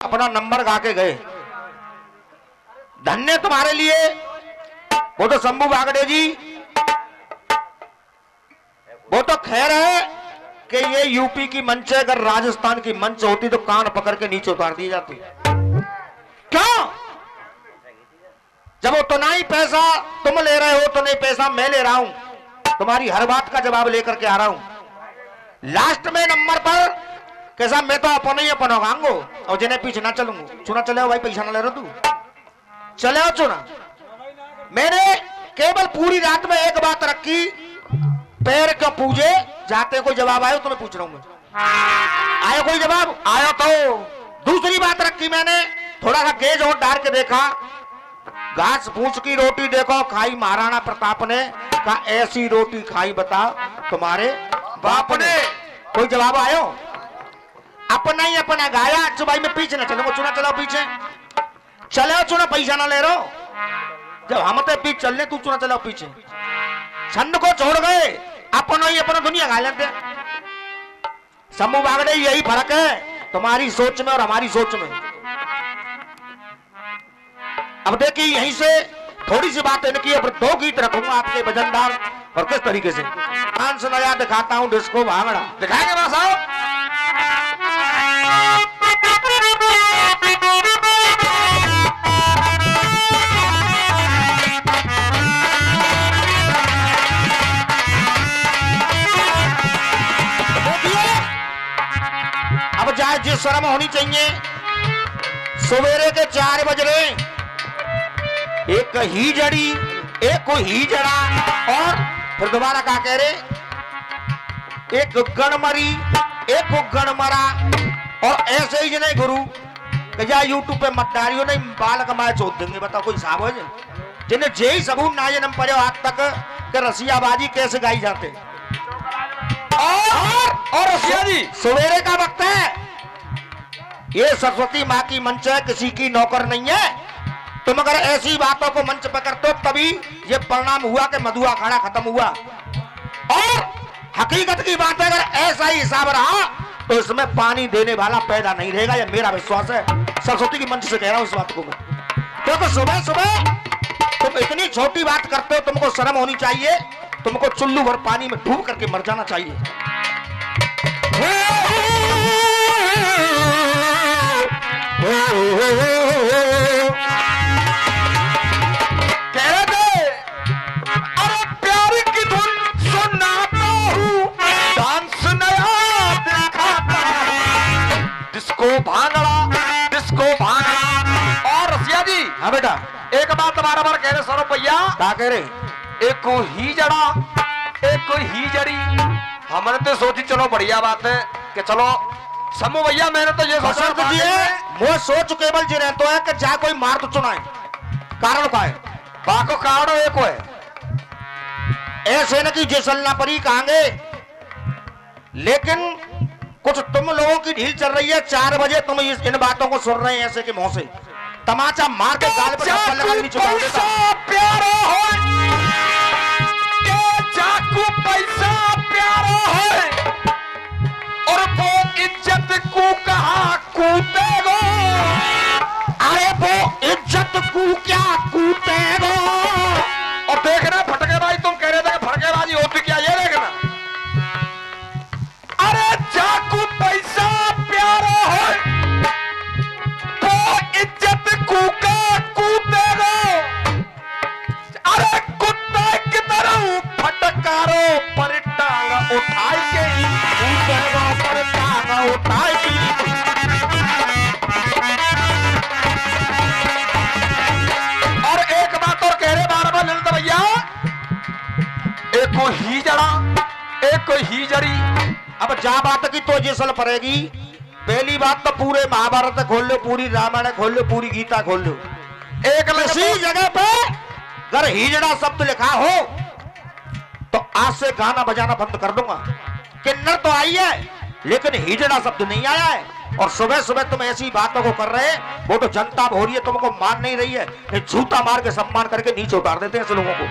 अपना नंबर गा के गए। धन्य तुम्हारे लिए। वो तो शंभू बागड़े जी। वो तो खैर है कि ये यूपी की मंच है, अगर राजस्थान की मंच होती तो कान पकड़ के नीचे उतार दी जाती। क्यों? जब वो उतना ही पैसा तुम ले रहे हो तो नहीं पैसा मैं ले रहा हूँ। तुम्हारी हर बात का जवाब लेकर के आ रहा हूँ। लास्ट में नंबर पर कैसा मैं तो अपन ही अपन होगांगो और जिन्हें पीछे ना चलूँगा चुना चले भाई पैसा ना ले रहा तू चले हो चुना मैंने केवल पूरी रात में एक बात रखी पैर क्यों पूजे जाते कोई जवाब आयो तो मैं पूछ रहा हूँ मैं आयो कोई जवाब आयो तो दूसरी बात रखी मैंने थोड़ा सा गेज और डाल के देखा घास फूस की रोटी देखो खाई महाराणा प्रताप ने का ऐसी रोटी खाई बता तुम्हारे बाप ने कोई जवाब आयो अपना ही अपना गाया अच्छा भाई मैं पीछे ना चलो चुना चलाओ पीछे। चले चुना, पैसा ना ले रहो जब हम तो पीछे चलने, तू चुना चलाओ पीछे। छंद को छोड़ गए, अपना ही अपना दुनिया गा लेते शंभू बागड़े, यही फ़र्क है, तुम्हारी सोच में और हमारी सोच में। अब देखिए, यहीं से थोड़ी सी बात इनकी फिर दो गीत रखूँगा आपके वजनदार और किस तरीके से। डांस नया दिखाता हूँ, डिस्को भांगड़ा दिखाएँगे बस शर्म होनी चाहिए। सवेरे के चार बज रहे। एक ही जड़ी एक को ही जड़ा और फिर दोबारा क्या कह रहे? एक गण मरी एक को गण मरा और ऐसे ही नहीं गुरु या यूट्यूब पे मत डालियो नहीं बाल कमाए चोट देंगे बताओ कोई साहब है? जिन्हें जे ही सबूत ना ये नम पड़े आज तक कि रसियाबाजी कैसे गाई जाते। और और रसिया जी सवेरे का वक्त है। ये सरस्वती माँ की मंच है, किसी की नौकर नहीं है। तुम अगर ऐसी बातों को मंच पर करते हो, तभी ये परिणाम हुआ कि मधुआ खाना खत्म हुआ। और हकीकत की बात है, अगर ऐसा ही हिसाब रहा तो इसमें पानी देने वाला पैदा नहीं रहेगा, ये मेरा विश्वास है। सरस्वती की मंच से कह रहा हूँ इस बात को मैं। क्योंकि सुबह सुबह तुम इतनी छोटी बात करते हो, तुमको शर्म होनी चाहिए, तुमको चुल्लू भर पानी में डूब करके मर जाना चाहिए। हाँ बेटा। एक बात बार बार कह रहे सरो भैया क्या कह रहे? एक को ही जड़ा एक को ही जड़ी हमने तो सोची चलो बढ़िया बात है कि चलो समूह भैया मैंने तो ये बसंत जी वो सोच केवल जी रहते है कि जा कोई मार तो चुनाए। कारण का है बाको कारण एक है ऐसे न कि जैसलना परी कहांगे। लेकिन कुछ तुम लोगों की ढील चल रही है चार बजे तुम इस इन बातों को सुन रहे हैं ऐसे के मुँह से। तमाचा मार के गाल पर चप्पल ही जड़ा, एक ही जड़ी। अब जा बात की तो जैसल पड़ेगी। पहली बात तो पूरे महाभारत खोल लो, पूरी रामायण खोल लो, पूरी गीता खोल लो। एक किसी जगह पे अगर हिजड़ा शब्द लिखा हो तो आज से गाना बजाना बंद कर दूँगा। किन्नर तो आई है, लेकिन हिजड़ा शब्द नहीं आया है। और सुबह सुबह तुम ऐसी बातों को कर रहे हैं, वो तो जनता हो रही है, तुमको मान नहीं रही है। झूठा मार के सम्मान करके नीचे उतार देते हैं ऐसे लोगों को।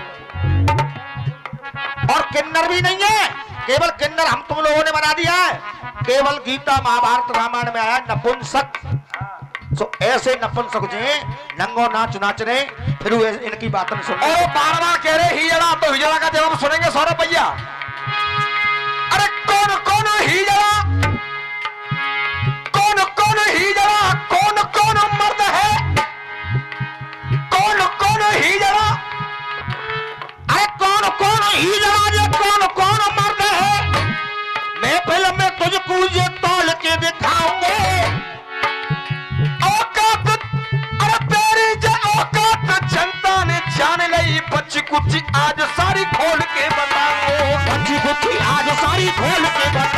और किन्नर भी नहीं है। केवल किन्नर हम तुम लोगों ने बना दिया है। केवल गीता महाभारत रामायण में आया नपुंसक। सो ऐसे नपुंसक जी, नंगो नाच नाच रहे फिर इनकी बात में सुन और बार बार कह रहे हिजड़ा तो हिजड़ा का जवाब सुनेंगे सौरभ भैया। अरे कौन कौन हिजड़ा कौन कौन मर्द है? तौल के तेरी जनता ने जान बच्ची कुच्ची आज सारी खोल के बताओ बच्ची कुच्ची आज सारी खोल के बताऊँगे।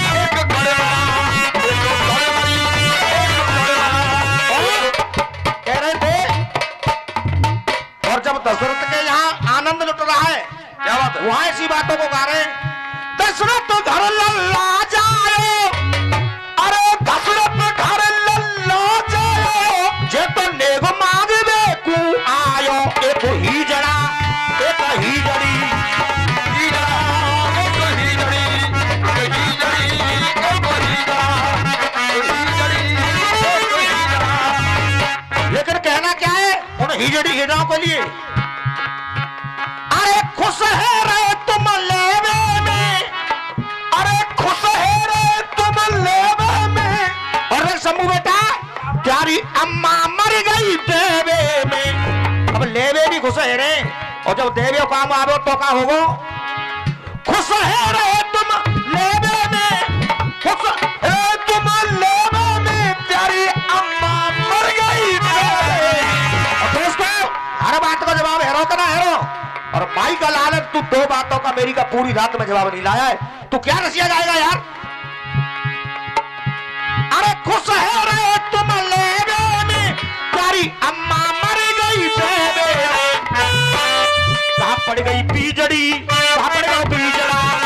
वहाँ ऐसी बातों को गा रहे हैं दशरथ घर लल्ला देवे में। अब लेवे भी खुश है रे। और जब देवे काम आवे तो का होगो, खुश है रे तुम लेवे में। खुश हे तुम लेवे में, प्यारी अम्मा मर गई हर बात का जवाब हेरो का ना हेरो। और भाई का लालच तू दो बातों का मेरी का पूरी रात में जवाब नहीं लाया है। तू क्या रसिया जाएगा यार? अरे खुश है रे प्यारी अम्मा मर गई बेबे में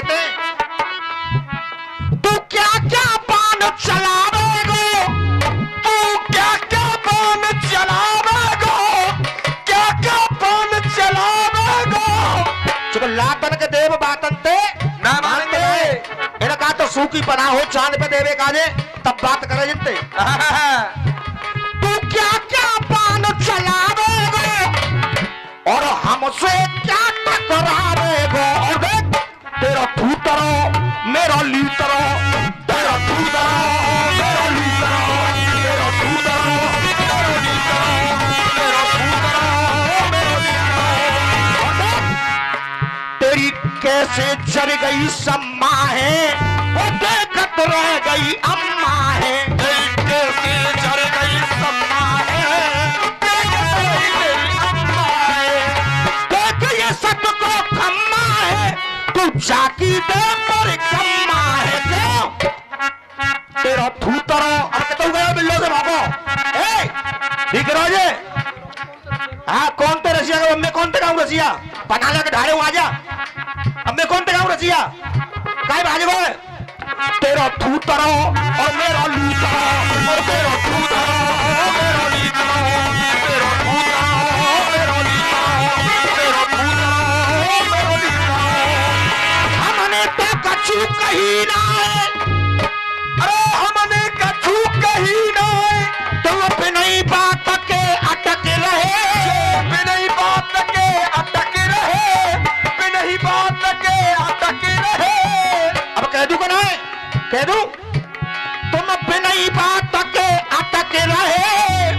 कहते हैं तू क्या क्या पान चलावेगो? तू क्या क्या पान चलावेगो? क्या क्या पान चलावेगो? चुप लाटन के देव बातन ते ना मानेंगे। इन्हें कहा तो सूखी पना हो चाँद पे देवे काजे तब बात करे जितने तू क्या क्या पान चला चलावेगा? और हमसे क्या तेरा थूतरो मेरा लीतरो तेरा थूतरो मेरा लीतरो तेरा थूतरो मेरा लीतरो तेरा थूतरो मेरा लीतरो। तेरी कैसे जर गई सम्मा है, वो देखत रह गई अम्मा है। जाकी दे पर कम्मा है तेरा थूतरो गया बिल्लो से ए, ठीक है हाँ कौन तो रसिया मैं कौन ते गाँव रसिया? जा अब मैं कौन ते रसिया? काय गो तेरा और मेरा लूतरा और तेरा थूतरा कही ना है। अरे हमने कछु कही ना है। तुम अपनी बात के अटक रहे। रहे। अब कह दू ना तुम बिनई बात के अटक रहे।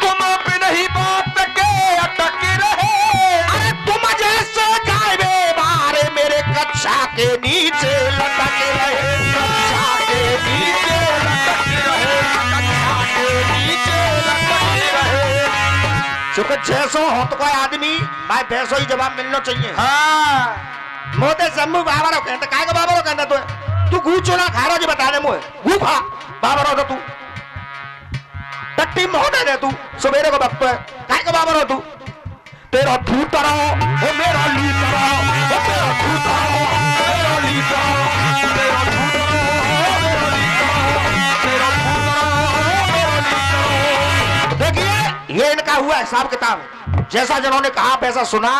तुम बिनही बात के अटक रहे। अरे तुम जैसे गायबे बारे मेरे कक्षा के नीचे। चूँकि जैसो हो तो कोई आदमी भाई वैसो ही जवाब मिलना चाहिए। हाँ। मोते जम्मू बाबरो कहते काय का बाबरो कहते तू? तू गू चोला खा रहा जी बता दे मोए गू खा बाबरो तो तू। टट्टी मोहने दे तू सवेरे को वक्त है। काय का बाबरो तू? तेरा फूटरा वो मेरा लीतरा वो तेरा फूटरा मेरा लीतरा तेरा हुआ हिसाब किताब। जैसा जिन्होंने कहा वैसा सुना।